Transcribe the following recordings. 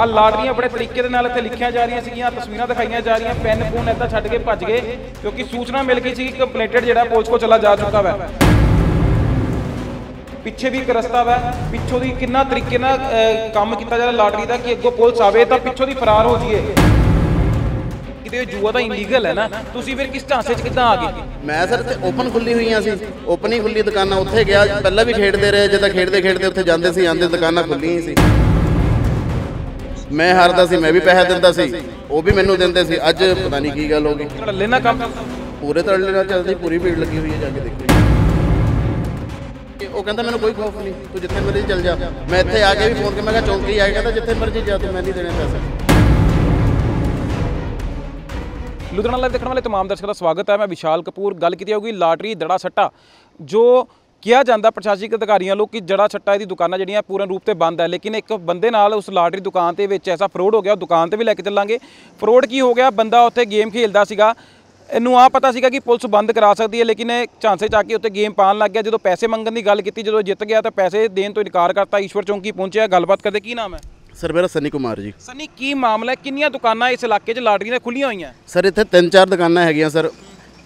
ਆ ਲਾਟਰੀਆਂ ਬੜੇ ਤਰੀਕੇ ਦੇ ਨਾਲ ਇੱਥੇ ਲਿਖੀਆਂ ਜਾ ਰਹੀਆਂ ਸੀਗੀਆਂ ਤਸਵੀਰਾਂ ਦਿਖਾਈਆਂ ਜਾ ਰਹੀਆਂ, ਪੈਨ ਪੂਨ ਏਦਾਂ ਛੱਡ ਕੇ ਭੱਜ ਗਏ, ਕਿਉਂਕਿ ਸੂਚਨਾ ਮਿਲ ਗਈ ਸੀ ਕਿ ਕੰਪਲੇਂਟਡ ਜਿਹੜਾ ਪੁਲਿਸ ਕੋ ਚਲਾ ਜਾ ਚੁੱਕਾ ਵਾ। ਪਿੱਛੇ ਵੀ ਇੱਕ ਰਸਤਾ ਵਾ, ਪਿੱਛੋਂ ਦੀ ਕਿੰਨਾ ਤਰੀਕੇ ਨਾਲ ਕੰਮ ਕੀਤਾ ਜਾ ਰਿਹਾ ਲਾਟਰੀ ਦਾ, ਕਿ ਅੱਗੋਂ ਪੁਲਿਸ ਆਵੇ ਤਾਂ ਪਿੱਛੋਂ ਦੀ ਫਰਾਰ ਹੋ ਜਾਈਏ। ਕਿਤੇ ਜੂਆ ਤਾਂ ਇਲੀਗਲ ਹੈ ਨਾ, ਤੁਸੀਂ ਫਿਰ ਕਿਸ ਢਾਂਸੇ 'ਚ ਕਿੱਦਾਂ ਆ ਗਏ? ਮੈਂ ਸਰ ਤੇ ਓਪਨ ਖੁੱਲੀ ਹੋਈਆਂ ਸੀ ਓਪਨ ਹੀ ਖੁੱਲੀ ਦੁਕਾਨਾਂ ਉੱਥੇ ਗਿਆ, ਪਹਿਲਾਂ ਵੀ ਖੇਡਦੇ ਰਹੇ, ਜਦੋਂ ਖੇਡਦੇ ਖੇਡਦੇ ਉੱਥੇ ਜਾਂਦੇ ਸੀ ਆਂਦੇ ਦੁਕਾਨਾਂ ਖੁੱਲੀਆਂ ਹੀ ਸੀ। ਮੈਂ ਹਾਰਦਾ ਸੀ ਮੈਂ ਵੀ ਪੈਸੇ ਦਿੰਦਾ ਸੀ ਉਹ ਵੀ ਮੈਨੂੰ ਦਿੰਦੇ ਸੀ। ਅੱਜ ਪਤਾ ਨਹੀਂ ਕੀ ਗੱਲ ਹੋ ਗਈ। ਧੜੱਲੇ ਨਾਲ ਕੰਮ ਪੂਰੇ ਤੜਲੇ ਨਾਲ ਚੱਲਦੀ ਪੂਰੀ ਭੀੜ ਲੱਗੀ ਹੋਈ ਹੈ ਜਾ ਕੇ ਦੇਖੋ। ਉਹ ਕਹਿੰਦਾ ਮੈਨੂੰ ਕੋਈ ਖੌਫ ਨਹੀਂ ਤੂੰ ਜਿੱਥੇ ਮਰਜ਼ੀ ਚੱਲ ਜਾ। ਮੈਂ ਇੱਥੇ ਆ ਕੇ ਵੀ ਫੋਨ ਕੇ ਮੈਂ ਕਿਹਾ ਚੌਂਕੀ ਆ ਕੇ ਕਹਿੰਦਾ ਜਿੱਥੇ ਮਰਜ਼ੀ ਜਾ ਤੂੰ ਮੈਂ ਨਹੀਂ ਦੇਣੇ ਪੈਸੇ। ਲੁਧਿਆਣਾ ਲਾਈਵ ਦੇਖਣ ਵਾਲੇ ਤਮਾਮ ਦਰਸ਼ਕਾਂ ਦਾ ਸਵਾਗਤ ਹੈ। ਮੈਂ ਵਿਸ਼ਾਲ ਕਪੂਰ ਗੱਲ ਕੀਤੀ ਜਾਊਗੀ ਲਾਟਰੀ ਦੜਾ ਸੱਟਾ ਜੋ ਕਿਹਾ ਜਾਂਦਾ ਪ੍ਰਸ਼ਾਸਨਿਕ ਅਧਿਕਾਰੀਆਂ ਲੋਕ ਕਿ ਜੜਾ ਸੱਟਾ ਇਹਦੀ ਦੁਕਾਨਾਂ ਜਿਹੜੀਆਂ ਪੂਰਨ ਰੂਪ ਤੇ ਬੰਦ ਹੈ ਲੇਕਿਨ ਇੱਕ ਬੰਦੇ ਨਾਲ ਉਸ ਲਾਟਰੀ ਦੁਕਾਨ ਦੇ ਵਿੱਚ ਐਸਾ ਫਰੋਡ ਹੋ ਗਿਆ ਉਹ ਦੁਕਾਨ ਤੇ ਵੀ ਲੈ ਕੇ ਚੱਲਾਂਗੇ। ਫਰੋਡ ਕੀ ਹੋ ਗਿਆ? ਬੰਦਾ ਉੱਥੇ ਗੇਮ ਖੇਲਦਾ ਸੀਗਾ। ਇਹਨੂੰ ਆ ਪਤਾ ਸੀਗਾ ਕਿ ਪੁਲਿਸ ਬੰਦ ਕਰਾ ਸਕਦੀ ਹੈ ਲੇਕਿਨ ਇਹ ਝਾਂਸੇ ਚਾ ਕੇ ਉੱਤੇ ਗੇਮ ਪਾਣ ਲੱਗ ਗਿਆ। ਜਦੋਂ ਪੈਸੇ ਮੰਗਣ ਦੀ ਗੱਲ ਕੀਤੀ ਜਦੋਂ ਜਿੱਤ ਗਿਆ ਤਾਂ ਪੈਸੇ ਦੇਣ ਤੋਂ ਇਨਕਾਰ ਕਰਤਾ ਈਸ਼ਵਰ ਚੌਂਕੀ ਪਹੁੰਚਿਆ। ਗੱਲਬਾਤ ਕਰਦੇ ਕੀ ਨਾਮ ਹੈ? ਸਰ ਮੇਰਾ ਸਨੀ ਕੁਮਾਰ ਜੀ। ਸਨੀ ਕੀ ਮਾਮਲਾ ਹੈ? ਕਿੰਨੀਆਂ ਦੁਕਾਨਾਂ ਇਸ ਇਲਾਕੇ 'ਚ ਲਾਟਰੀ ਦੀਆਂ ਖੁੱਲੀਆਂ ਹੋਈਆਂ? ਸਰ ਇੱਥੇ ਤਿੰਨ ਚਾਰ ਦੁਕਾਨਾਂ ਹੈਗੀਆਂ ਸਰ।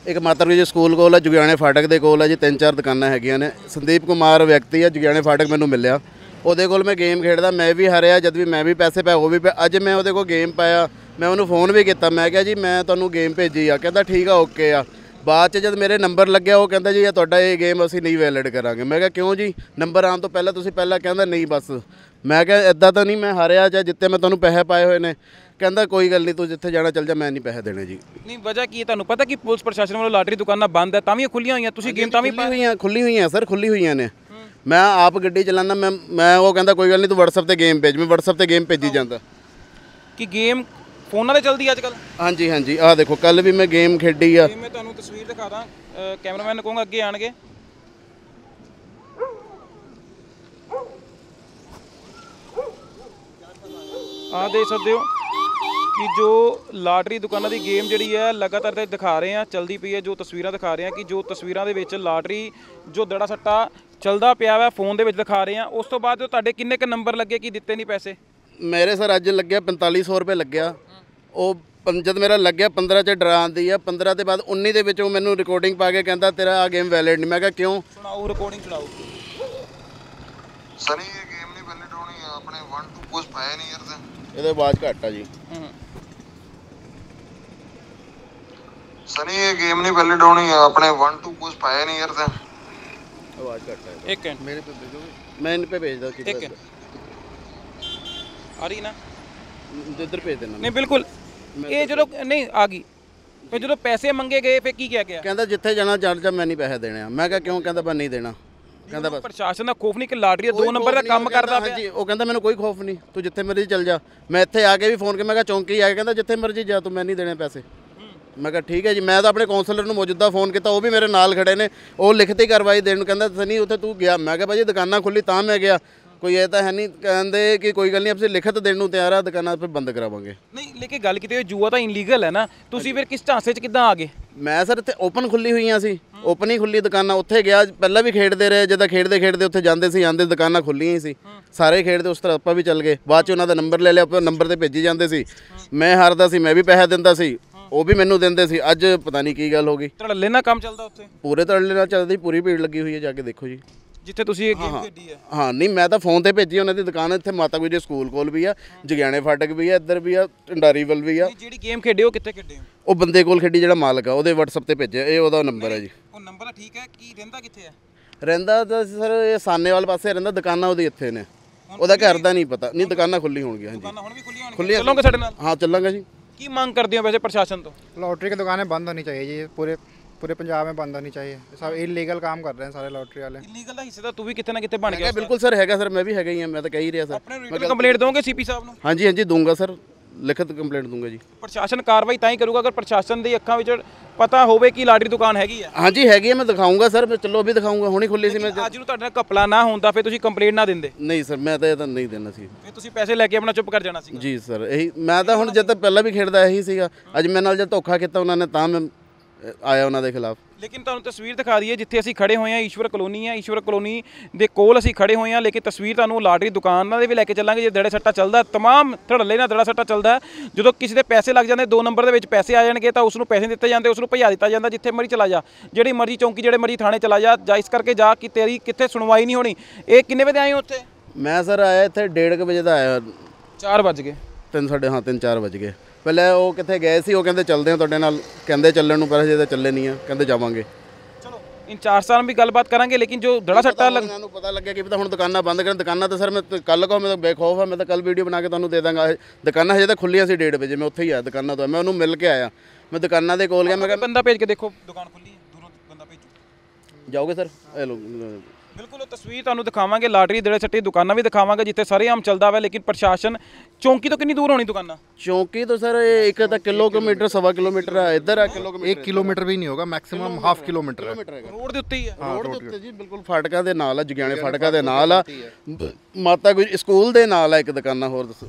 ਇੱਕ ਮਾਤਰ ਜੀ, ਸਕੂਲ ਕੋਲ ਹੈ ਜੁਗਿਆਣੇ ਫਾਟਕ ਦੇ ਕੋਲ ਹੈ ਜੀ, ਤਿੰਨ ਚਾਰ ਦੁਕਾਨਾਂ ਹੈਗੀਆਂ ਨੇ। ਸੰਦੀਪ ਕੁਮਾਰ ਵਿਅਕਤੀ ਹੈ ਜੁਗਿਆਣੇ ਫਾਟਕ ਮੈਨੂੰ ਮਿਲਿਆ। ਉਹਦੇ ਕੋਲ ਮੈਂ ਗੇਮ ਖੇਡਦਾ, ਮੈਂ ਵੀ ਹਾਰਿਆ, ਜਦ ਵੀ ਮੈਂ ਵੀ ਪੈਸੇ ਪਾਏ ਉਹ ਵੀ ਪਾਏ। ਅੱਜ ਮੈਂ ਉਹਦੇ ਕੋਲ ਗੇਮ ਪਾਇਆ, ਮੈਂ ਉਹਨੂੰ ਫੋਨ ਵੀ ਕੀਤਾ, ਮੈਂ ਕਿਹਾ ਜੀ, ਮੈਂ ਤੁਹਾਨੂੰ ਗੇਮ ਭੇਜੀ ਆ। ਕਹਿੰਦਾ, ਠੀਕ ਆ ਓਕੇ ਆ। ਬਾਅਦ ਚ ਜਦ ਮੇਰੇ ਨੰਬਰ ਲੱਗਿਆ, ਉਹ ਕਹਿੰਦਾ ਜੀ, ਇਹ ਤੁਹਾਡਾ ਇਹ ਗੇਮ ਅਸੀਂ ਨਹੀਂ ਵੈਲਿਡ ਕਰਾਂਗੇ। ਮੈਂ ਕਿਹਾ, ਕਿਉਂ ਜੀ? ਨੰਬਰ ਆਉਣ ਤੋਂ ਪਹਿਲਾਂ ਤੁਸੀਂ ਪਹਿਲਾਂ ਕਹਿੰਦਾ, ਨਹੀਂ ਬਸ। ਮੈਂ ਕਿਹਾ ਇਦਾਂ ਤਾਂ ਨਹੀਂ, ਮੈਂ ਹਾਰਿਆ, ਜਾਂ ਜਿੱਤੇ ਮੈਂ ਤੁਹਾਨੂੰ ਪੈਸੇ ਪਾਏ ਹੋਏ ਨੇ। ਕਹਿੰਦਾ ਕੋਈ ਗੱਲ ਨਹੀਂ ਤੂੰ ਜਿੱਥੇ ਜਾਣਾ ਚੱਲ ਜਾ ਮੈਂ ਨਹੀਂ ਪੈਸੇ ਦੇਣੇ ਜੀ। ਨਹੀਂ ਵਜ੍ਹਾ ਕੀ ਹੈ ਤੁਹਾਨੂੰ ਪਤਾ ਕਿ ਪੁਲਿਸ ਪ੍ਰਸ਼ਾਸਨ ਵੱਲੋਂ ਲਾਟਰੀ ਦੁਕਾਨਾਂ ਬੰਦ ਹੈ ਤਾਂ ਵੀ ਖੁੱਲੀਆਂ ਹੋਈਆਂ ਤੁਸੀਂ ਗੇਮ ਤਾਂ ਵੀ ਖੁੱਲੀ ਹੋਈਆਂ ਖੁੱਲੀ ਹੋਈਆਂ ਸਰ ਖੁੱਲੀ ਹੋਈਆਂ ਨੇ। ਮੈਂ ਆਪ ਗੱਡੀ ਚਲਾਉਂਦਾ ਮੈਂ ਮੈਂ ਉਹ ਕਹਿੰਦਾ ਕੋਈ ਗੱਲ ਨਹੀਂ ਤੂੰ WhatsApp ਤੇ ਗੇਮ ਭੇਜ ਮੈਂ WhatsApp ਤੇ ਗੇਮ ਭੇਜੀ ਜਾਂਦਾ। ਕਿ ਗੇਮ ਫੋਨਾਂ ਤੇ ਚੱਲਦੀ ਅੱਜ ਕੱਲ ਹਾਂਜੀ ਹਾਂਜੀ ਆਹ ਦੇਖੋ ਕੱਲ ਵੀ ਮੈਂ ਗੇਮ ਖੇਡੀ ਆ। ਮੈਂ ਤੁਹਾਨੂੰ ਤਸਵੀਰ ਦਿਖਾ ਦਾਂ ਕੈਮਰਾਮੈਨ ਨੂੰ ਕਹੂੰਗਾ ਅੱਗੇ ਆਣਗੇ। ਆ ਦੇਖ ਸਕਦੇ ਹੋ। ਕਿ ਜੋ ਲਾਟਰੀ ਦੁਕਾਨਾਂ ਦੀ ਗੇਮ ਜਿਹੜੀ ਹੈ ਲਗਾਤਾਰ ਤੇ ਦਿਖਾ ਰਹੇ ਆ ਚਲਦੀ ਪਈ ਹੈ ਜੋ ਤਸਵੀਰਾਂ ਦਿਖਾ ਰਹੇ ਆ ਕਿ ਜੋ ਤਸਵੀਰਾਂ ਦੇ ਵਿੱਚ ਲਾਟਰੀ ਜੋ ਦੜਾ ਸੱਟਾ ਚੱਲਦਾ ਪਿਆ ਵਾ ਫੋਨ ਦੇ ਵਿੱਚ ਦਿਖਾ ਰਹੇ ਆ ਉਸ ਤੋਂ ਬਾਅਦ ਜੋ ਤੁਹਾਡੇ ਕਿੰਨੇ ਕ ਨੰਬਰ ਲੱਗੇ ਕਿ ਦਿੱਤੇ ਨਹੀਂ ਪੈਸੇ? ਮੇਰੇ ਸਰ ਅੱਜ ਲੱਗਿਆ 4500 ਰੁਪਏ ਲੱਗਿਆ। ਉਹ ਪੰ- ਜਦ ਮੇਰਾ ਲੱਗਿਆ 15 ਚ ਡਰਾਉਂਦੀ ਆ 15 ਦੇ ਬਾਅਦ 19 ਦੇ ਵਿੱਚ ਉਹ ਮੈਨੂੰ ਰਿਕਾਰਡਿੰਗ ਪਾ ਕੇ ਕਹਿੰਦਾ ਤੇਰਾ ਆ ਗੇਮ ਵੈਲਿਡ ਨਹੀਂ। ਮੈਂ ਕਿਹਾ ਕਿਉਂ? ਸੁਣਾਓ ਰਿਕਾਰਡਿੰਗ ਸੁਣਾਓ ਸਨੀ ਇਹ ਗੇਮ ਨਹੀਂ ਵੈਲਿਡ ਹੋਣੀ ਆ, ਆਪਣੇ 1 2 ਕੁਝ ਪਾਇਆ ਨਹੀਂ ਯਾਰ ਤੇ। ਇਹਦੇ ਆਵਾਜ਼ ਘੱਟ ਆ ਜੀ। ਹੂੰ। ਸਨੀ ਇਹ ਗੇਮ ਨਹੀਂ ਵੈਲਿਡ ਹੋਣੀ ਆ, ਆਪਣੇ 1 2 ਕੁਝ ਪਾਇਆ ਨਹੀਂ ਯਾਰ ਤੇ। ਆਵਾਜ਼ ਘੱਟ ਆ ਇੱਕ ਮਿੰਟ। ਮੇਰੇ ਪੇ ਭੇਜੋਗੇ ਮੈਂ ਇਨ ਪੇ ਭੇਜਦਾ ਇੱਕ। ਕਿਧਰ ਆ ਰਹੀ ਨਾ? ਇੱਧਰ ਭੇਜ ਦੇਣਾ ਨਹੀਂ ਬਿਲਕੁਲ। ਇਹ ਜਦੋਂ ਨਹੀਂ ਆ ਗਈ। ਫਿਰ ਜਦੋਂ ਪੈਸੇ ਮੰਗੇ ਗਏ ਫਿਰ ਕੀ ਕਿਹਾ ਗਿਆ? ਕਹਿੰਦਾ ਜਿੱਥੇ ਜਾਣਾ ਚੱਲ ਜਾ ਮੈਂ ਨਹੀਂ ਪੈਸੇ ਦੇਣੇ ਆ। ਮੈਂ ਕਿਹਾ ਕਿਉਂ? ਕਹਿੰਦਾ ਮੈਂ ਨਹੀਂ ਦੇਣਾ। ਕਹਿੰਦਾ ਬਸ। ਪ੍ਰਸ਼ਾਸਨ ਦਾ ਖੋਫ ਨਹੀਂ ਕਿ ਲਾਟਰੀ ਦਾ ਦੋ ਨੰਬਰ ਦਾ ਕੰਮ ਕਰਦਾ ਪਿਆ। ਹਾਂਜੀ ਉਹ ਕਹਿੰਦਾ ਮੈਨੂੰ ਕੋਈ ਖੌਫ ਨਹੀਂ ਤੂੰ ਜਿੱਥੇ ਮਰਜ਼ੀ ਚੱਲ ਜਾ। ਮੈਂ ਇੱਥੇ ਆ ਕੇ ਵੀ ਫੋਨ ਕੇ ਮੈਂ ਕਿਹਾ ਚੌਂਕੀ ਆ ਕੇ ਕਹਿੰਦਾ ਜਿੱਥੇ ਮਰਜ਼ੀ ਜਾ ਤੂੰ ਮੈਂ ਨਹੀਂ ਦੇਣੇ ਪੈਸੇ। ਮੈਂ ਕਿਹਾ ਠੀਕ ਹੈ ਜੀ ਮੈਂ ਤਾਂ ਆਪਣੇ ਕਾਉਂਸਲਰ ਨੂੰ ਮੌਜੂਦਾ ਫੋਨ ਕੀਤਾ ਉਹ ਵੀ ਮੇਰੇ ਨਾਲ ਖੜੇ ਨੇ ਉਹ ਲਿਖਤੀ ਕਾਰਵਾਈ ਦੇਣ ਨੂੰ ਕਹਿੰਦਾ ਸਨੀ ਉੱਥੇ ਤੂੰ ਗਿਆ। ਮੈਂ ਕਿਹਾ ਭਾਜੀ ਦੁਕਾਨਾਂ ਖੁੱਲੀ ਤਾਂ ਮੈਂ ਗਿਆ। ਕੋਈ ਇਹ ਤਾਂ ਹੈ ਨਹੀਂ ਕਹਿੰਦੇ ਕਿ ਕੋਈ ਗੱਲ ਨਹੀਂ ਅਸੀਂ ਲਿਖਤ ਦੇਣ ਨੂੰ ਤਿਆਰ ਆ ਦੁਕਾਨਾਂ ਫਿਰ ਬੰਦ ਕਰਾਵਾਂਗੇ। ਨਹੀਂ ਲੇਕਿਨ ਗੱਲ ਕੀਤੀ ਜੂਆ ਤਾਂ ਇਲੀਗਲ ਹੈ ਨਾ ਤੁਸੀਂ ਫਿਰ ਕਿਸ ਢਾਂਸੇ 'ਚ ਕਿੱਦਾਂ ਆ ਗਏ? ਮੈਂ ਸਰ ਇੱਥੇ ਓਪਨ ਖੁੱਲੀ ਹੋਈਆਂ ਸੀ ਓਪਨ ਹੀ ਖੁੱਲੀ ਦੁਕਾਨਾਂ ਉੱਥੇ ਗਿਆ ਪਹਿਲਾਂ ਵੀ ਖੇਡਦੇ ਰਹੇ ਜਦੋਂ ਖੇਡਦੇ ਖੇਡਦੇ ਉੱਥੇ ਜਾਂਦੇ ਸੀ ਆਂਦੇ ਦੁਕਾਨਾਂ ਖੁੱਲੀਆਂ ਹੀ ਸੀ। ਸਾਰੇ ਖੇਡਦੇ ਉਸ ਤਰ੍ਹਾਂ ਆਪਾਂ ਵੀ ਚੱਲ ਗਏ ਬਾਅਦ ਚ ਉਹਨਾਂ ਦਾ ਨੰਬਰ ਲੈ ਲਿਆ ਆਪਾਂ ਨੰਬਰ ਤੇ ਭੇਜੀ ਜਾਂਦੇ ਸੀ। ਮੈਂ ਹਾਰਦਾ ਸੀ ਮੈਂ ਵੀ ਪੈਸੇ ਦਿੰਦਾ ਸੀ ਉਹ ਵੀ ਮੈਨੂੰ ਦਿੰਦੇ ਸੀ। ਅੱਜ ਪਤਾ ਨਹੀਂ ਕੀ ਗੱਲ ਹੋ ਗਈ। ਧੜੱਲੇ ਨਾਲ ਕੰਮ ਚੱਲਦਾ ਉੱਥੇ? ਪੂਰੇ ਤੜਲੇ ਨਾਲ ਚੱਲਦੀ ਪੂਰੀ ਭੀੜ ਲੱਗੀ ਹੋਈ ਹੈ ਜਾ ਕੇ ਦੇਖੋ ਜੀ। ਜਿੱਥੇ ਤੁਸੀਂ ਇਹ ਗੇਮ ਖੇਡੀ ਹੈ। ਹਾਂ ਨਹੀਂ ਮੈਂ ਤਾਂ ਫੋਨ ਤੇ ਭੇਜੀ ਉਹਨਾਂ ਦੀ ਦੁਕਾਨ ਇੱਥੇ ਮਾਤਾ ਗੁਜਰੀ ਸਕੂਲ ਕੋਲ ਵੀ ਆ ਜਗਿਆਣੇ ਫਾਟਕ ਵੀ ਆ ਇੱਧਰ ਵੀ ਆ ਢੰਡਾਰੀ ਵੱਲ ਵੀ ਆ। ਜਿਹੜੀ ਗੇਮ ਖੇਡੇ ਉਹ ਕਿੱਥੇ ਖੇਡੇ ਹੋ? ਉਹ ਬੰਦੇ ਕੋਲ ਖੇਡੀ ਜਿਹੜਾ ਮਾਲਕ ਆ ਉਹਦੇ WhatsApp ਤੇ ਭੇਜਿਆ ਇਹ ਉਹਦਾ ਨੰਬਰ ਹੈ ਜੀ। ਉਹ ਨੰਬਰ ਠੀਕ ਹੈ ਕੀ ਰਹਿੰਦਾ ਕਿੱਥੇ ਹੈ? ਰਹਿੰਦਾ ਤਾਂ ਸਰ ਇਹ ਸਾਨੇਵਾਲ ਪਾਸੇ ਰਹਿੰਦਾ ਦੁਕਾਨਾਂ ਉਹਦੀ ਇੱਥੇ ਨੇ। ਉਹਦਾ ਘਰ ਦਾ ਨਹੀਂ ਪਤਾ। ਨਹੀਂ ਦੁਕਾਨਾਂ ਖੁੱਲੀ ਹੋਣਗੀਆਂ ਹਾਂਜੀ। ਦੁਕਾਨਾਂ ਹੁਣ ਵੀ ਖੁੱਲੀਆਂ ਹੋਣਗੀਆਂ? ਚੱਲੋਗੇ ਸਾਡੇ ਨਾਲ? ਹਾਂ ਚੱਲਾਂਗਾ ਜੀ। ਕੀ ਮੰਗ ਕਰਦੇ ਹੋ ਵੈਸੇ ਪ੍ਰਸ਼ਾਸਨ ਤੋਂ लॉटरी की दुकानें बंद होनी चाहिए जी पूरे पूरे पंजाब में बंद होनी चाहिए सब इलीगल काम कर रहे हैं सारे लॉटरी वाले ਇਲੀਗਲ ਦਾ ਹਿੱਸੇ ਤਾਂ ਤੂੰ ਵੀ ਕਿਤੇ ਨਾ ਕਿਤੇ ਬਣ ਗਿਆ ਹੈਗਾ ਬਿਲਕੁਲ ਸਰ ਹੈਗਾ ਸਰ ਮੈਂ ਵੀ ਹੈਗਾ ਹੀ ਹਾਂ ਮੈਂ ਤਾਂ ਕਹਿ ਹੀ ਰਿਹਾ ਸਰ ਆਪਣੇ ਰਿਟਨ ਕੰਪਲੇਂਟ ਦੋਗੇ ਸੀਪੀ ਸਾਹਿਬ ਨੂੰ ਹਾਂਜੀ ਹਾਂਜੀ ਦੂੰਗਾ ਸਰ ਲਿਖਤ ਕੰਪਲੇਂਟ ਦੂੰਗਾ ਜੀ। ਪ੍ਰਸ਼ਾਸਨ ਕਾਰਵਾਈ ਤਾਂ ਹੀ ਕਰੂਗਾ ਅਗਰ ਪ੍ਰਸ਼ਾਸਨ ਦੀ ਅੱਖਾਂ ਵਿੱਚ ਪਤਾ ਹੋਵੇ ਕਿ ਲਾਟਰੀ ਦੁਕਾਨ ਹੈਗੀ ਆ। ਹਾਂਜੀ ਹੈਗੀ ਹੈ ਮੈਂ ਦਿਖਾਉਂਗਾ ਸਰ ਮੈਂ ਚਲੋ ਵੀ ਦਿਖਾਉਂਗਾ ਹੁਣੀ ਖੁੱਲੀ ਸੀ ਮੈਂ ਅੱਜ ਨੂੰ ਤੁਹਾਡੇ ਨਾਲ ਘਪਲਾ ਨਾ ਹੁੰਦਾ ਫਿਰ ਤੁਸੀਂ ਕੰਪਲੇਂਟ ਨਾ ਦਿੰਦੇ। ਨਹੀਂ ਸਰ ਮੈਂ ਤਾਂ ਇਹ ਤਾਂ ਨਹੀਂ ਦੇਣਾ ਸੀ। ਫਿਰ ਤੁਸੀਂ ਪੈਸੇ ਲੈ ਕੇ ਆਪਣਾ ਚੁੱਪ ਕਰ ਜਾਣਾ ਸੀ ਜੀ ਸਰ ਇਹੀ ਮੈਂ ਤਾਂ ਹੁਣ ਜਦ ਤੱਕ ਪਹਿਲਾਂ ਵੀ ਖੇਡਦਾ ਇਹੀ ਸੀਗਾ ਅੱਜ ਮੇਰੇ ਨਾਲ ਜਦ ਧੋਖਾ ਕੀਤਾ ਉਹਨਾਂ ਨੇ ਤਾਂ ਮੈਂ ਆਇਆ ਉਹਨਾਂ ਦੇ ਖਿਲਾਫ। ਲੇਕਿਨ ਤੁਹਾਨੂੰ ਤਸਵੀਰ ਦਿਖਾ ਦਈਏ ਜਿੱਥੇ ਅਸੀਂ ਖੜੇ ਹੋਏ ਹਾਂ ਈਸ਼ਵਰ ਕਲੋਨੀ ਹੈ। ਈਸ਼ਵਰ ਕਲੋਨੀ ਦੇ ਕੋਲ ਅਸੀਂ ਖੜੇ ਹੋਏ ਹਾਂ ਲੇਕਿਨ ਤਸਵੀਰ ਤੁਹਾਨੂੰ ਲਾਟਰੀ ਦੁਕਾਨਾਂ ਦੇ ਵੀ ਲੈ ਕੇ ਚੱਲਾਂਗੇ ਜੇ ਦੜੇ ਸੱਟਾ ਚੱਲਦਾ ਤਮਾਮ ਧੜੱਲੇ ਨਾਲ ਦੜਾ ਸੱਟਾ ਚੱਲਦਾ। ਜਦੋਂ ਕਿਸੇ ਦੇ ਪੈਸੇ ਲੱਗ ਜਾਂਦੇ ਦੋ ਨੰਬਰ ਦੇ ਵਿੱਚ ਪੈਸੇ ਆ ਜਾਣਗੇ ਤਾਂ ਉਸ ਨੂੰ ਪੈਸੇ ਦਿੱਤੇ ਜਾਂਦੇ ਉਸ ਨੂੰ ਭਜਾ ਦਿੱਤਾ ਜਾਂਦਾ ਜਿੱਥੇ ਮਰਜ਼ੀ ਚਲਾ ਜਾ। ਜਿਹੜੀ ਮਰਜ਼ੀ ਚੌਂਕੀ ਜਿਹੜੇ ਮਰਜ਼ੀ ਥਾਣੇ ਚਲਾ ਜਾ ਜਾਂ ਇਸ ਕਰਕੇ ਜਾ ਕਿ ਤੇਰੀ ਕਿੱਥੇ ਸੁਣਵਾਈ ਨਹੀਂ ਹੋਣੀ। ਇਹ ਕਿੰਨੇ ਵਜੇ ਆਏ ਹੋ ਉੱਥੇ? ਮੈਂ ਸਰ ਆਇਆ ਇੱਥੇ 1:30 ਵਜੇ ਦਾ ਆਇਆ। 4 ਵਜ ਗਏ। ਤਿੰਨ ਸਾਢੇ ਹਾਂ ਤਿੰਨ ਚਾਰ ਵਜ ਗਏ। ਪਹਿਲੇ ਉਹ ਕਿੱਥੇ ਗਏ ਸੀ ਉਹ ਕਹਿੰਦੇ ਚੱਲਦੇ ਆ ਤੁਹਾਡੇ ਨਾਲ ਕਹਿੰਦੇ ਚੱਲਣ ਨੂੰ ਪਰ ਹਜੇ ਤਾਂ ਚੱਲੇ ਨਹੀਂ ਆ ਕਹਿੰਦੇ ਜਾਵਾਂਗੇ। ਚਲੋ ਸਾਹਿਬ ਨਾਲ ਵੀ ਗੱਲਬਾਤ ਕਰਾਂਗੇ ਲੇਕਿਨ ਜੋ ਦੜਾ ਸੱਟਾ ਲੱਗ ਨੂੰ ਪਤਾ ਲੱਗਿਆ ਕਿ ਪਤਾ ਹੁਣ ਦੁਕਾਨਾਂ ਬੰਦ ਕਰਨ ਦੁਕਾਨਾਂ ਤਾਂ ਸਰ ਮੈਂ ਕੱਲ ਕਹੋ ਮੈਂ ਤਾਂ ਬੇਖੌਫ ਆ ਮੈਂ ਤਾਂ ਕੱਲ ਵੀਡੀਓ ਬਣਾ ਕੇ ਤੁਹਾਨੂੰ ਦੇ ਦਾਂਗਾ। ਦੁਕਾਨਾਂ ਹਜੇ ਤਾਂ ਖੁੱਲੀਆਂ ਸੀ 1:30 ਵਜੇ ਮੈਂ ਉੱਥੇ ਹੀ ਆ ਦੁਕਾਨਾਂ ਤੋਂ ਮੈਂ ਉਹਨੂੰ ਮਿਲ ਕੇ ਆਇਆ। ਮੈਂ ਦੁਕਾਨਾਂ ਦੇ ਕੋਲ ਗਿਆ ਮੈਂ ਕਿਹਾ ਬੰਦਾ ਭੇਜ ਕੇ ਦੇਖੋ। ਦੁਕਾਨ ਖੁੱਲੀ ਹੈ ਦੂਰੋਂ ਬੰਦਾ ਭੇਜੋ। ਜਾਓਗੇ ਸਰ? ਇਹ ਲੋ ਬਿਲਕੁਲ ਉਹ ਤਸਵੀਰ ਤੁਹਾਨੂੰ ਦਿਖਾਵਾਂਗੇ ਲਾਟਰੀ ਦੇ ਛੱਟੀ ਦੁਕਾਨਾਂ ਵੀ ਦਿਖਾਵਾਂਗੇ ਜਿੱਥੇ ਸਾਰੇ ਆਮ ਚੱਲਦਾ ਵਾ ਲੇਕਿਨ ਪ੍ਰਸ਼ਾਸਨ ਚੌਂਕੀ ਤੋਂ ਕਿੰਨੀ ਦੂਰ ਹੋਣੀ ਦੁਕਾਨਾਂ? ਚੌਂਕੀ ਤੋਂ ਸਰ ਇੱਕ ਤਾਂ ਕਿਲੋਮੀਟਰ ਸਵਾ ਕਿਲੋਮੀਟਰ ਹੈ ਇੱਧਰ ਆ ਕਿਲੋਮੀਟਰ 1 ਕਿਲੋਮੀਟਰ ਵੀ ਨਹੀਂ ਹੋਗਾ ਮੈਕਸਿਮਮ ਹਾਫ ਕਿਲੋਮੀਟਰ ਹੈ ਰੋਡ ਦੇ ਉੱਤੇ ਹੀ ਹੈ ਰੋਡ ਦੇ ਉੱਤੇ ਜੀ ਬਿਲਕੁਲ ਫਾਟਕਾ ਦੇ ਨਾਲ ਹੈ ਜੁਗਿਆਣੇ ਫਾਟਕਾ ਦੇ ਨਾਲ ਆ। ਮਾਤਾ ਗੁਜਰ ਸਕੂਲ ਦੇ ਨਾਲ ਆ ਇੱਕ ਦੁਕਾਨਾਂ ਹੋਰ ਦੱਸੋ।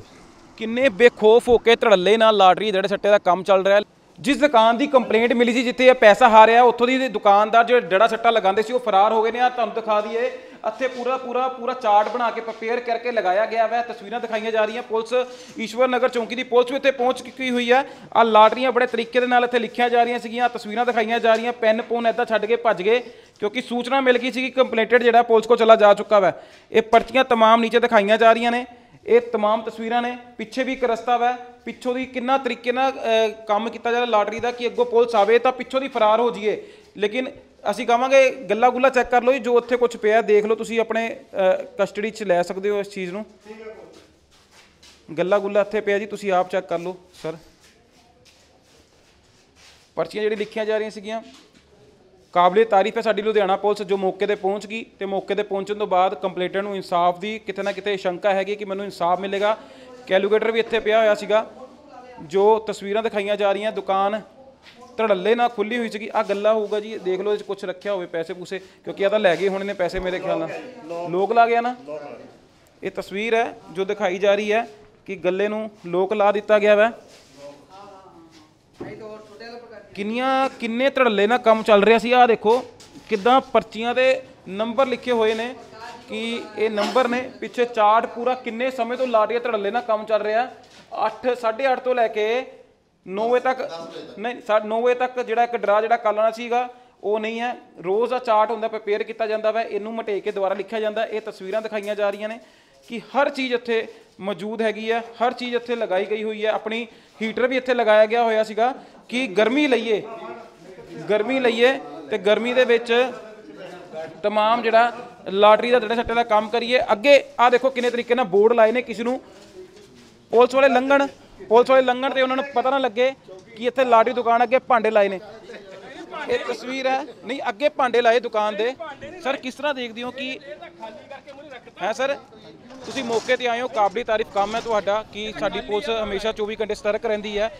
ਕਿੰਨੇ ਬੇਖੌਫ ਹੋ ਕੇ ਧੜੱਲੇ ਨਾਲ ਲਾਟਰੀ ਦੇ ਛੱਟੇ ਦਾ ਕੰਮ ਚੱਲ ਰਿਹਾ। ਜਿਸ ਦੁਕਾਨ ਦੀ ਕੰਪਲੇਂਟ ਮਿਲੀ ਸੀ, ਜਿੱਥੇ ਇਹ ਪੈਸਾ ਹਾਰਿਆ, ਉੱਥੋਂ ਦੀ ਦੁਕਾਨਦਾਰ ਜਿਹੜੇ ਡੜਾ ਸੱਟਾ ਲਗਾਉਂਦੇ ਸੀ, ਉਹ ਫਰਾਰ ਹੋ ਗਏ ਨੇ। ਆ ਤੁਹਾਨੂੰ ਦਿਖਾ ਦਈਏ, ਇੱਥੇ ਪੂਰਾ ਪੂਰਾ ਪੂਰਾ ਚਾਰਟ ਬਣਾ ਕੇ ਪ੍ਰਪੇਅਰ ਕਰਕੇ ਲਗਾਇਆ ਗਿਆ ਹੈ ਤਸਵੀਰਾਂ ਦਿਖਾਈਆਂ ਜਾ ਰਹੀਆਂ। ਪੁਲਿਸ, ਈਸ਼ਵਰ ਨਗਰ ਚੌਂਕੀ ਦੀ ਪੁਲਿਸ ਵੀ ਉੱਥੇ ਪਹੁੰਚ ਚੁੱਕੀ ਹੋਈ ਹੈ ਆ ਲਾਟਰੀਆਂ ਬੜੇ ਤਰੀਕੇ ਦੇ ਨਾਲ ਇੱਥੇ ਲਿਖੀਆਂ ਜਾ ਰਹੀਆਂ ਸੀਗੀਆਂ। ਤਸਵੀਰਾਂ ਦਿਖਾਈਆਂ ਜਾ ਰਹੀਆਂ। ਪੈਨ ਪੋਨ ਐਦਾਂ ਛੱਡ ਕੇ ਭੱਜ ਗਏ, ਕਿਉਂਕਿ ਸੂਚਨਾ ਮਿਲ ਗਈ ਸੀ ਕਿ ਕੰਪਲੇਂਟਡ ਜਿਹੜਾ ਪੁਲਿਸ ਕੋ ਚਲਾ ਜਾ ਚੁੱਕਾ ਹੈ ਇਹ ਪਰਚੀਆਂ ਤਮਾਮ ਨੀਚੇ ਦਿਖਾਈਆਂ ਜਾ ਰਹੀਆਂ ਨੇ। ਇਹ ਤਮਾਮ ਤਸਵੀਰਾਂ ਨੇ। ਪਿੱਛੇ ਵੀ ਇੱਕ ਰਸਤਾ ਹੈ ਪਿੱਛੋਂ ਦੀ ਕਿੰਨਾ ਤਰੀਕੇ ਨਾਲ ਕੰਮ ਕੀਤਾ ਜਾ ਰਿਹਾ ਲਾਟਰੀ ਦਾ ਕਿ ਅੱਗੋਂ ਪੁਲਿਸ ਆਵੇ ਤਾਂ ਪਿੱਛੋਂ ਦੀ ਫਰਾਰ ਹੋ ਜਾਈਏ। ਲੇਕਿਨ ਅਸੀਂ ਕਹਾਂਗੇ ਗੱਲਾ ਗੁੱਲਾ ਚੈੱਕ ਕਰ ਲਓ ਜੀ, ਜੋ ਉੱਥੇ ਕੁਝ ਪਿਆ ਦੇਖ ਲਓ ਤੁਸੀਂ ਆਪਣੇ ਕਸਟਡੀ 'ਚ ਲੈ ਸਕਦੇ ਹੋ ਇਸ ਚੀਜ਼ ਨੂੰ। ਗੱਲਾ ਗੁੱਲਾ ਇੱਥੇ ਪਿਆ ਜੀ ਤੁਸੀਂ ਆਪ ਚੈੱਕ ਕਰ ਲਓ ਸਰ ਪਰਚੀਆਂ ਜਿਹੜੀ ਲਿਖੀਆਂ ਜਾ ਰਹੀਆਂ ਸੀਗੀਆਂ ਕਾਬਲੇ ਤਾਰੀਫ ਹੈ ਸਾਡੀ ਲੁਧਿਆਣਾ ਪੁਲਿਸ ਜੋ ਮੌਕੇ ਤੇ ਪਹੁੰਚ ਗਈ ਤੇ ਮੌਕੇ ਤੇ ਪਹੁੰਚਣ ਤੋਂ ਬਾਅਦ ਕੰਪਲੇਂਟਰ ਨੂੰ ਇਨਸਾਫ ਦੀ ਕਿਤੇ ਨਾ ਕਿਤੇ ਸ਼ੰਕਾ ਹੈਗੀ ਕਿ ਮੈਨੂੰ ਇਨਸਾਫ ਮਿਲੇਗਾ। ਕੈਲਕੂਲੇਟਰ ਵੀ ਇੱਥੇ ਪਿਆ ਹੋਇਆ ਸੀਗਾ, ਜੋ ਤਸਵੀਰਾਂ ਦਿਖਾਈਆਂ ਜਾ ਰਹੀਆਂ, ਦੁਕਾਨ ਧੜੱਲੇ ਨਾਲ ਖੁੱਲੀ ਹੋਈ ਸੀਗੀ। ਆ ਗੱਲਾ ਹੋਊਗਾ ਜੀ, ਦੇਖ ਲਓ ਇਹ 'ਚ ਕੁਝ ਰੱਖਿਆ ਹੋਵੇ ਪੈਸੇ ਪੂਸੇ, ਕਿਉਂਕਿ ਇਹ ਤਾਂ ਲੈ ਗਏ ਹੋਣੇ ਨੇ ਪੈਸੇ ਮੇਰੇ ਖਿਆਲ ਨਾਲ। ਲੋਕ ਲਾ ਗਿਆ ਨਾ? ਇਹ ਤਸਵੀਰ ਹੈ, ਜੋ ਦਿਖਾਈ ਜਾ ਰਹੀ ਹੈ ਕਿ ਗੱਲੇ ਨੂੰ ਲੋਕ ਲਾ ਦਿੱਤਾ ਗਿਆ ਵੈ। ਕਿੰਨੀਆਂ, ਕਿੰਨੇ ਧੜੱਲੇ ਨਾਲ ਕੰਮ ਚੱਲ ਰਿਹਾ ਸੀ? ਆਹ ਦੇਖੋ, ਕਿੱਦਾਂ ਪਰਚੀਆਂ ਦੇ ਨੰਬਰ ਲਿਖੇ ਹੋਏ ਨੇ। ਕਿ ਇਹ ਨੰਬਰ ਨੇ ਪਿੱਛੇ ਚਾਰਟ ਪੂਰਾ ਕਿੰਨੇ ਸਮੇਂ ਤੋਂ ਲਾਟਰੀਆ ਧੜੱਲੇ ਨਾਲ ਕੰਮ ਚੱਲ ਰਿਹਾ? 8 8:30 ਤੋਂ ਲੈ ਕੇ 9 ਵਜੇ ਤੱਕ ਨਹੀਂ 9 ਵਜੇ ਤੱਕ ਜਿਹੜਾ ਇੱਕ ਡਰਾ ਜਿਹੜਾ ਕੱਲ੍ਹ ਆਉਣਾ ਸੀਗਾ ਉਹ ਨਹੀਂ ਹੈ। ਰੋਜ਼ ਦਾ ਚਾਰਟ ਹੁੰਦਾ ਪ੍ਰਪੇਅਰ ਕੀਤਾ ਜਾਂਦਾ ਵਾ। ਇਹਨੂੰ ਮਟੇ ਕੇ ਦੁਬਾਰਾ ਲਿਖਿਆ ਜਾਂਦਾ। ਇਹ ਤਸਵੀਰਾਂ ਦਿਖਾਈਆਂ ਜਾ ਰਹੀਆਂ ਨੇ ਕਿ ਹਰ ਚੀਜ਼ ਇੱਥੇ ਮੌਜੂਦ ਹੈਗੀ ਹੈ। ਹਰ ਚੀਜ਼ ਇੱਥੇ ਲਗਾਈ ਗਈ ਹੋਈ ਹੈ। ਆਪਣੀ ਹੀਟਰ ਵੀ ਇੱਥੇ ਲਗਾਇਆ ਗਿਆ ਹੋਇਆ ਸੀਗਾ ਕਿ ਗਰਮੀ ਲਈਏ। ਗਰਮੀ ਲਈਏ ਤੇ ਗਰਮੀ ਦੇ ਵਿੱਚ ਤਮਾਮ ਜਿਹੜਾ ਲਾਟਰੀ ਦਾ ਜਿਹੜੇ ਸੱਟੇ ਦਾ ਕੰਮ ਕਰੀਏ ਅੱਗੇ ਆ ਦੇਖੋ ਕਿੰਨੇ ਤਰੀਕੇ ਨਾਲ ਬੋਰਡ ਲਾਏ ਨੇ ਕਿਸੇ ਨੂੰ ਪੁਲਿਸ ਵਾਲੇ ਲੰਘਣ ਪੁਲਿਸ ਵਾਲੇ ਲੰਘਣ ਤੇ ਉਹਨਾਂ ਨੂੰ ਪਤਾ ਨਾ ਲੱਗੇ ਕਿ ਇੱਥੇ ਲਾਟਰੀ ਦੁਕਾਨ ਅੱਗੇ ਭਾਂਡੇ ਲਾਏ ਨੇ ਇਹ ਤਸਵੀਰ ਹੈ ਨਹੀਂ ਅੱਗੇ ਭਾਂਡੇ ਲਾਏ ਦੁਕਾਨ ਦੇ ਸਰ ਕਿਸ ਤਰ੍ਹਾਂ ਦੇਖਦੇ ਹੋ ਕਿ ਹੈ ਸਰ ਤੁਸੀਂ ਮੌਕੇ ਤੇ ਆਏ ਹੋ ਕਾਬਲੀ ਤਾਰੀਫ ਕੰਮ ਹੈ ਤੁਹਾਡਾ ਕਿ ਸਾਡੀ ਪੁਲਿਸ ਹਮੇਸ਼ਾ 24 ਘੰਟੇ ਸਤਰਕ ਰਹਿੰਦੀ ਹੈ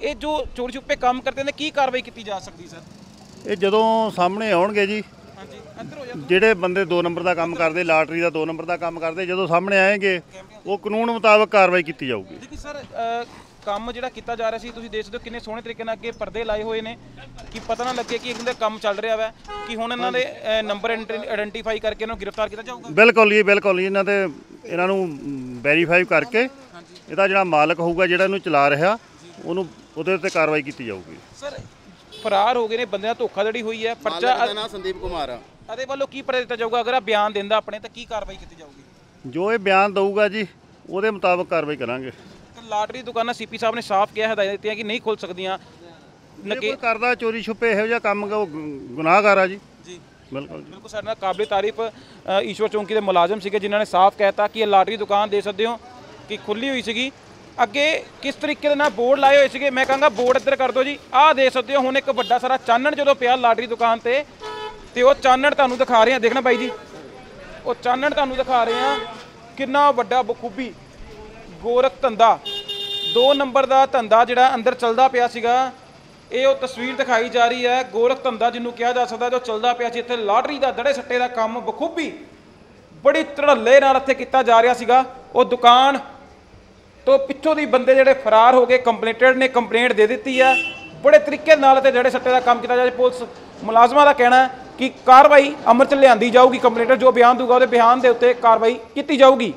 ਇਹ ਜੋ ਚੋਰੀ ਛੁਪੇ ਕੰਮ ਕਰਦੇ ਨੇ ਕੀ ਕਾਰਵਾਈ ਕੀਤੀ ਜਾ ਸਕਦੀ ਸਰ ਇਹ ਜਦੋਂ ਸਾਹਮਣੇ ਆਉਣਗੇ ਜੀ ਜਿਹੜੇ ਬੰਦੇ 2 ਨੰਬਰ ਦਾ ਕੰਮ ਕਰਦੇ ਲਾਟਰੀ ਦਾ 2 ਨੰਬਰ ਦਾ ਕੰਮ ਕਰਦੇ ਜਦੋਂ ਸਾਹਮਣੇ ਆਏਗੇ ਉਹ ਕਾਨੂੰਨ ਮੁਤਾਬਕ ਕਾਰਵਾਈ ਕੀਤੀ ਜਾਊਗੀ। ਦੇਖੀ ਸਰ ਕੰਮ ਜਿਹੜਾ ਕੀਤਾ ਜਾ ਰਿਹਾ ਸੀ ਤੁਸੀਂ ਦੇਖ ਸਕਦੇ ਹੋ ਕਿੰਨੇ ਸੋਹਣੇ ਤਰੀਕੇ ਨਾਲ ਅੱਗੇ ਪਰਦੇ ਲਾਏ ਹੋਏ ਨੇ ਕਿ ਪਤਾ ਨਾ ਲੱਗੇ ਕਿ ਇਹਨਾਂ ਦਾ ਕੰਮ ਚੱਲ ਰਿਹਾ ਵਾ ਕਿ ਹੁਣ ਇਹਨਾਂ ਦੇ ਨੰਬਰ ਆਇਡੈਂਟੀਫਾਈ ਕਰਕੇ ਇਹਨਾਂ ਨੂੰ ਗ੍ਰਿਫਤਾਰ ਕੀਤਾ ਜਾਊਗਾ। ਬਿਲਕੁਲ ਜੀ ਬਿਲਕੁਲ ਜੀ ਇਹਨਾਂ ਤੇ ਇਹਨਾਂ ਨੂੰ ਵੈਰੀਫਾਈ ਕਰਕੇ ਇਹਦਾ ਜਿਹੜਾ ਮਾਲਕ ਹੋਊਗਾ ਜਿਹੜਾ ਇਹਨੂੰ ਚਲਾ ਰਿਹਾ ਉਹਨੂੰ ਉਹਦੇ ਉੱਤੇ ਕਾਰਵਾਈ ਕੀਤੀ ਜਾਊਗੀ। ਸਰ ਫਰਾਰ ਹੋ ਗਏ ਨੇ ਬੰਦਿਆਂ ਧੋਖਾਧੜੀ ਹੋਈ ਹੈ ਮਾਲਕ ਪਰਚਾ ਦਾ ਨਾਮ ਸੰਦੀਪ ਕੁਮਾਰ ਆ। ਅਦੇ ਵੱਲੋਂ ਕੀ ਪਰੇ ਦਿੱਤਾ ਜਾਊਗਾ? ਅਗਰ ਆ ਬਿਆਨ ਦਿੰਦਾ ਆਪਣੇ ਤਾਂ ਕੀ ਕਾਰਵਾਈ ਕੀਤੀ ਜਾਊਗੀ? ਜੋ ਇਹ ਬਿਆਨ ਦਊਗਾ ਜੀ ਉਹਦੇ ਮੁਤਾਬਕ ਕਾਰਵਾਈ ਕਰਾਂਗੇ। ਲਾਟਰੀ ਦੁਕਾਨਾਂ ਸੀਪੀ ਸਾਹਿਬ ਨੇ ਸਾਫ਼ ਕਿਹਾ ਹਦਾਇਤਾਂ ਦਿੱਤੀਆਂ ਕਿ ਨਹੀਂ ਖੁੱਲ ਸਕਦੀਆਂ। ਨਕੇ ਕੋਈ ਕਰਦਾ ਚੋਰੀ ਛੁਪੇ ਇਹੋ ਜਿਹਾ ਕੰਮ ਉਹ ਗੁਨਾਹਗਾਰ ਆ ਜੀ। ਜੀ। ਬਿਲਕੁਲ ਜੀ। ਬਿਲਕੁਲ ਸਾਡੇ ਨਾਲ ਕਾਬਲੇ ਤਾਰੀਫ ਈਸ਼ਵਰ ਚੌਂਕੀ ਦੇ ਮੁਲਾਜ਼ਮ ਸੀਗੇ ਜਿਨ੍ਹਾਂ ਨੇ ਸਾਫ਼ ਕਹਿਤਾ ਕਿ ਇਹ ਲਾਟਰੀ ਦੁਕਾਨ ਦੇ ਸਕਦੇ ਹੋ ਕਿ ਖੁੱਲੀ ਹੋਈ ਸੀਗੀ। ਅੱਗੇ ਕਿਸ ਤਰੀਕੇ ਦੇ ਨਾਲ ਬੋਰਡ ਲਾਏ ਹੋਏ ਸੀਗੇ? ਮੈਂ ਕਹਾਂਗਾ ਬੋਰਡ ਇੱਧਰ ਕਰ ਦਿਓ ਜੀ। ਆਹ ਦੇ ਸਕਦੇ ਹੋ ਹੁਣ ਇੱਕ ਵੱਡਾ ਸਾਰਾ ਚਾਨਣ ਜਦੋਂ ਪਿਆ ਲਾਟਰੀ ਦੁਕਾਨ ਤੇ ਤੇ ਉਹ ਚਾਨਣ ਤੁਹਾਨੂੰ ਦਿਖਾ ਰਹੇ ਆ, ਦੇਖਣਾ ਬਾਈ ਜੀ। ਉਹ ਚਾਨਣ ਤੁਹਾਨੂੰ ਦਿਖਾ ਰਹੇ ਆ ਕਿੰਨਾ ਵੱਡਾ ਬਖੂਬੀ ਗੋਰਖ ਧੰਦਾ। ਦੋ ਨੰਬਰ ਦਾ ਧੰਦਾ ਜਿਹੜਾ ਅੰਦਰ ਚੱਲਦਾ ਪਿਆ ਸੀਗਾ, ਇਹ ਉਹ ਤਸਵੀਰ ਦਿਖਾਈ ਜਾ ਰਹੀ ਹੈ, ਗੋਰਖ ਧੰਦਾ ਜਿਹਨੂੰ ਕਿਹਾ ਜਾ ਸਕਦਾ, ਜੋ ਚੱਲਦਾ ਪਿਆ ਸੀ ਇੱਥੇ ਲਾਟਰੀ ਦਾ, ਦੜੇ ਸੱਟੇ ਦਾ ਕੰਮ ਬਖੂਬੀ ਬੜੀ ਧੜੱਲੇ ਨਾਲ ਇੱਥੇ ਕੀਤਾ ਜਾ ਰਿਹਾ ਸੀਗਾ। ਉਹ ਦੁਕਾਨ ਤੋਂ ਪਿੱਛੋਂ ਦੀ ਬੰਦੇ ਜਿਹੜੇ ਫਰਾਰ ਹੋ ਗਏ, ਕੰਪਲੇਂਟਡ ਨੇ, ਕੰਪਲੇਂਟ ਦੇ ਦਿੱਤੀ ਹੈ। ਬੜੇ ਤਰੀਕੇ ਨਾਲ ਤੇ ਜਿਹੜੇ ਸੱਟੇ ਦਾ ਕੰਮ ਕੀਤਾ ਜਾ ਰਿਹਾ, ਪੁਲਿਸ ਮੁਲਾਜ਼ਮਾਂ ਦਾ ਕਹਿਣਾ ਹੈ ਕਿ ਕਾਰਵਾਈ ਅਮਰ ਚ ਲਿਆਂਦੀ ਜਾਊਗੀ ਕੰਪਲੇਂਟਰ, ਜੋ ਬਿਆਨ ਦੂਗਾ ਉਹਦੇ ਬਿਆਨ ਦੇ ਉੱਤੇ ਕਾਰਵਾਈ ਕੀਤੀ ਜਾਊਗੀ।